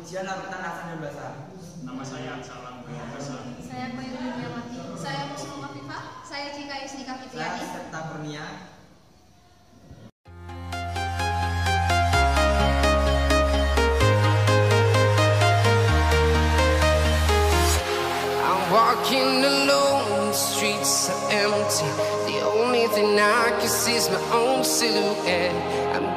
Ujian Larutan Hasan dan Basa. Nama saya Salam Basa. Saya Bayu Dunyawati. Saya Muslim Afifah. Saya Cika Saya Fitriani. Septa Kurnia. I'm walking alone, the streets are empty. The only thing I can see is my own silhouette. I'm